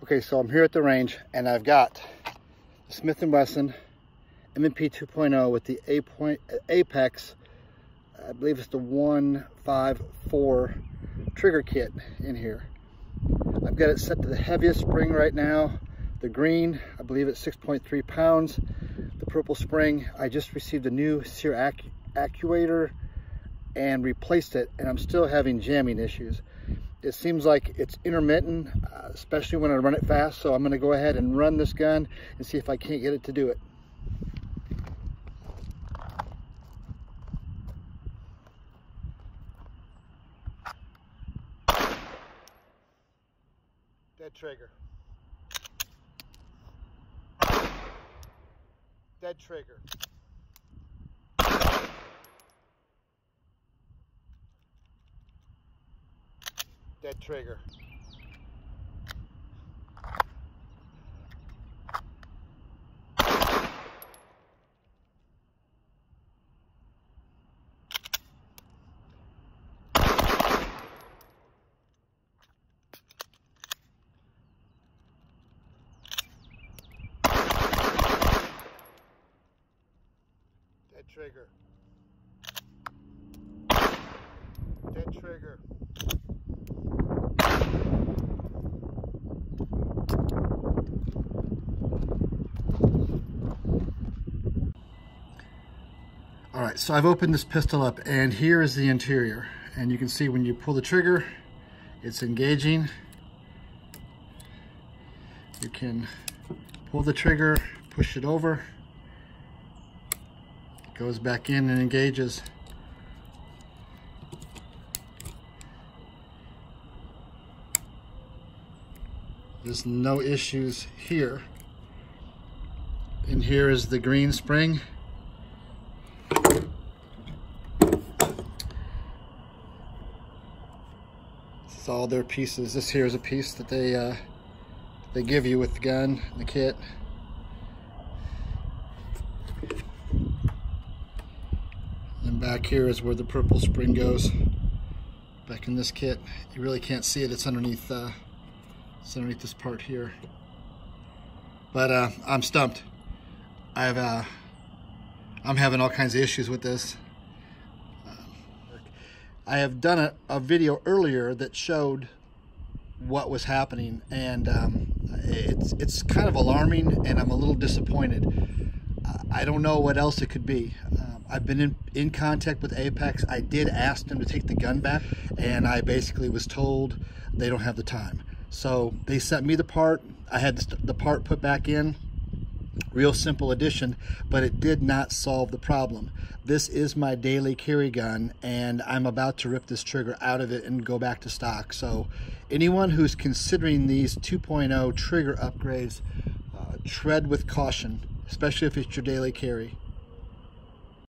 Okay, so I'm here at the range and I've got the Smith & Wesson M&P 2.0 with the A point, uh, Apex, I believe it's the 154 trigger kit in here. I've got it set to the heaviest spring right now. The green, I believe it's 6.3 pounds. The purple spring, I just received a new sear ac actuator and replaced it and I'm still having jamming issues it seems like it's intermittent, uh, especially when I run it fast. So I'm gonna go ahead and run this gun and see if I can't get it to do it. Dead trigger. Dead trigger. Dead trigger. Dead trigger. Dead trigger. All right, so I've opened this pistol up and here is the interior. And you can see when you pull the trigger, it's engaging. You can pull the trigger, push it over. It goes back in and engages. There's no issues here. And here is the green spring. All their pieces. This here is a piece that they uh, they give you with the gun, and the kit. And back here is where the purple spring goes. Back in this kit, you really can't see it. It's underneath. Uh, it's underneath this part here. But uh, I'm stumped. I've uh, I'm having all kinds of issues with this. I have done a, a video earlier that showed what was happening and um, it's it's kind of alarming and I'm a little disappointed. I don't know what else it could be. Um, I've been in, in contact with Apex. I did ask them to take the gun back and I basically was told they don't have the time. So they sent me the part. I had the part put back in real simple addition, but it did not solve the problem. This is my daily carry gun and I'm about to rip this trigger out of it and go back to stock. So anyone who's considering these 2.0 trigger upgrades, uh, tread with caution, especially if it's your daily carry.